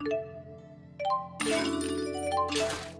Thank you.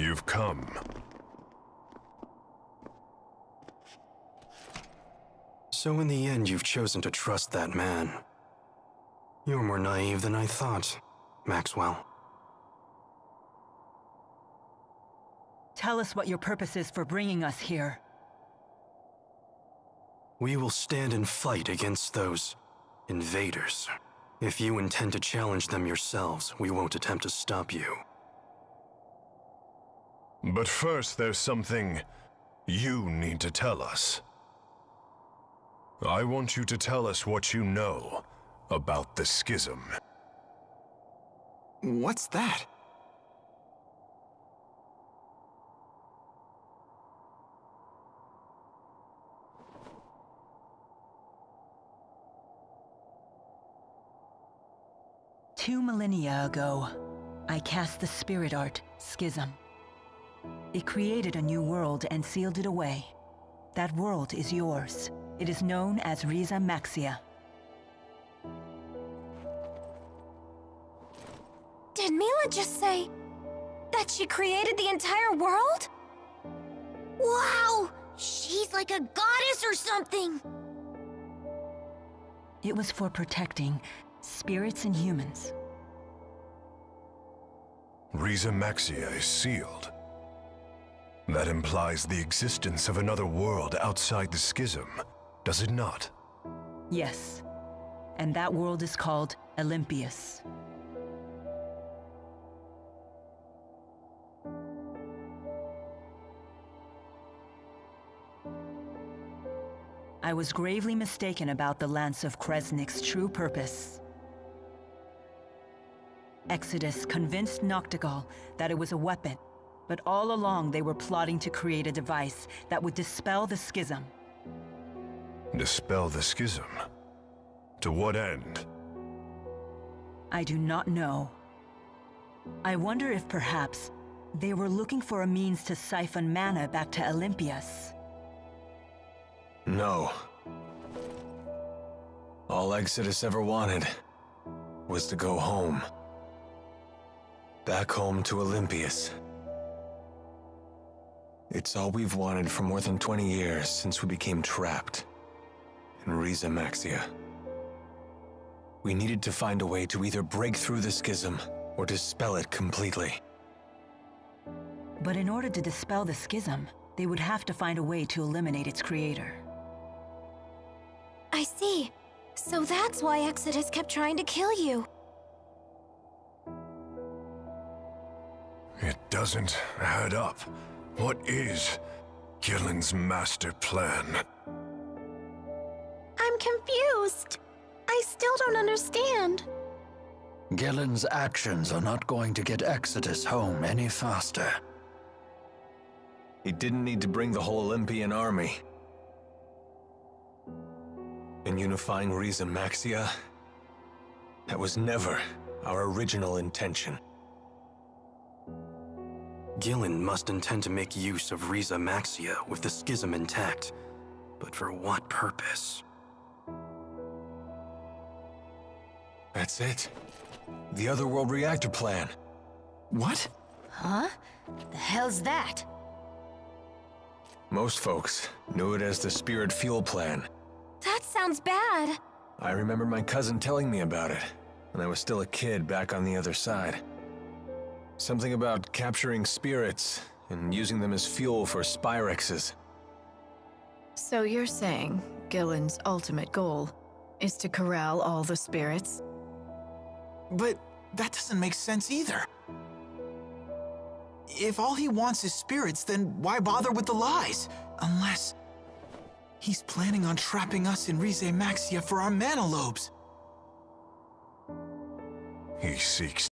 you've come. So in the end, you've chosen to trust that man. You're more naive than I thought, Maxwell. Tell us what your purpose is for bringing us here. We will stand and fight against those invaders. If you intend to challenge them yourselves, we won't attempt to stop you. But first, there's something you need to tell us. I want you to tell us what you know about the Schism. What's that? Two millennia ago, I cast the spirit art, Schism. It created a new world and sealed it away. That world is yours. It is known as Rieze Maxia. Did Mila just say that she created the entire world? Wow! She's like a goddess or something! It was for protecting spirits and humans. Rieze Maxia is sealed. That implies the existence of another world outside the Schism, does it not? Yes. And that world is called Elympios. I was gravely mistaken about the Lance of Kresnik's true purpose. Exodus convinced Nachtigal that it was a weapon, but all along they were plotting to create a device that would dispel the schism. Dispel the Schism? To what end? I do not know. I wonder if perhaps they were looking for a means to siphon mana back to Elympios. No. All Exodus ever wanted was to go home. Back home to Elympios. It's all we've wanted for more than 20 years since we became trapped in Rieze Maxia. We needed to find a way to either break through the schism or dispel it completely. But in order to dispel the schism, they would have to find a way to eliminate its creator. I see. So that's why Exodus kept trying to kill you. It doesn't add up. What is Gilland's master plan? I'm confused. I still don't understand. Gilland's actions are not going to get Exodus home any faster. He didn't need to bring the whole Elympion army. In unifying Rieze Maxia, that was never our original intention. Gilland must intend to make use of Rieze Maxia with the schism intact. But for what purpose? That's it. The Otherworld reactor plan. What? Huh? The hell's that? Most folks knew it as the Spirit Fuel Plan. That sounds bad. I remember my cousin telling me about it when I was still a kid back on the other side. Something about capturing spirits and using them as fuel for Spyrixes. So you're saying Gilland's ultimate goal is to corral all the spirits? But that doesn't make sense either. If all he wants is spirits, then why bother with the lies? Unless he's planning on trapping us in Rieze Maxia for our mana lobes. He seeks